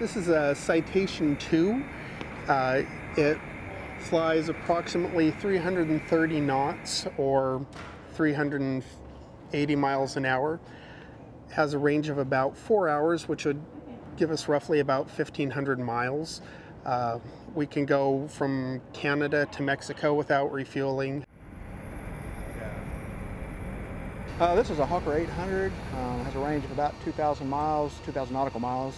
This is a Citation 2. Uh, it flies approximately 330 knots or 380 miles an hour. Has a range of about four hours, which would give us roughly about 1,500 miles. Uh, we can go from Canada to Mexico without refueling. Uh, this is a Hawker 800. Um, has a range of about 2,000 miles, 2,000 nautical miles.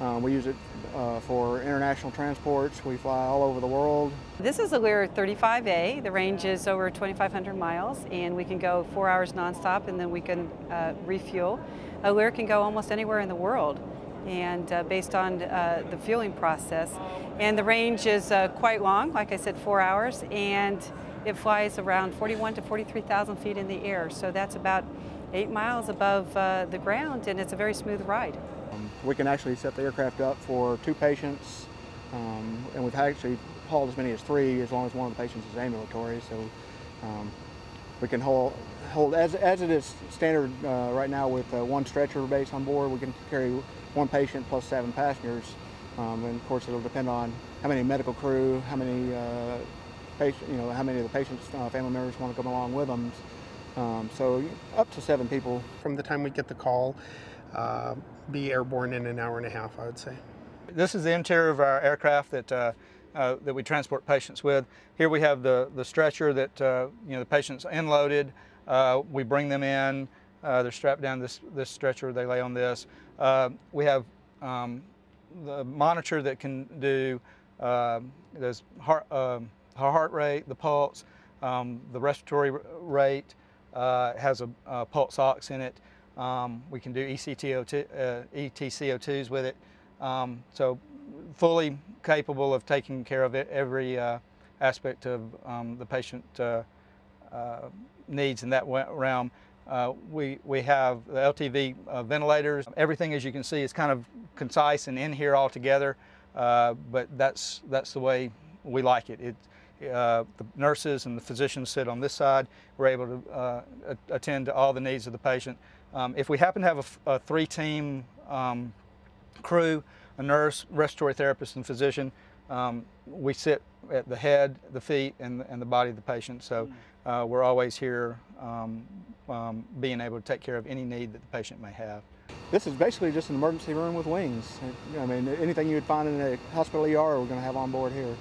Um, we use it uh, for international transports. We fly all over the world. This is a Lear 35A. The range is over 2,500 miles, and we can go four hours nonstop, and then we can uh, refuel. A Lear can go almost anywhere in the world, and uh, based on uh, the fueling process. And the range is uh, quite long, like I said, four hours, and it flies around 41 to 43,000 feet in the air. So that's about eight miles above the ground, and it's a very smooth ride. Um, we can actually set the aircraft up for two patients, um, and we've actually hauled as many as three as long as one of the patients is ambulatory. So um, we can hold, hold as, as it is standard uh, right now with uh, one stretcher base on board, we can carry one patient plus seven passengers. Um, and of course it'll depend on how many medical crew, how many uh, patient, you know, how many of the patient's uh, family members want to come along with them. Um, so up to seven people. From the time we get the call, uh, be airborne in an hour and a half, I would say. This is the interior of our aircraft that uh, uh, that we transport patients with. Here we have the the stretcher that uh, you know the patient's unloaded. Uh, we bring them in. Uh, they're strapped down this this stretcher. They lay on this. Uh, we have um, the monitor that can do um, this heart um, heart rate, the pulse, um, the respiratory rate. has a, a pulse ox in it. Um, we can do ECTO2, uh, ETCO2s with it. Um, so fully capable of taking care of it, every uh, aspect of um, the patient uh, uh needs in that realm. Uh, we, we have the LTV uh, ventilators. Everything, as you can see, is kind of concise and in here all together, but that's, that's the way we like it. it uh, the nurses and the physicians sit on this side. We're able to uh, attend to all the needs of the patient. Um, if we happen to have a, a three-team um, crew, a nurse, respiratory therapist, and physician, um, we sit at the head, the feet, and, and the body of the patient. So uh, we're always here um, um, being able to take care of any need that the patient may have. This is basically just an emergency room with wings. I mean, anything you would find in a hospital ER, we're going to have on board here.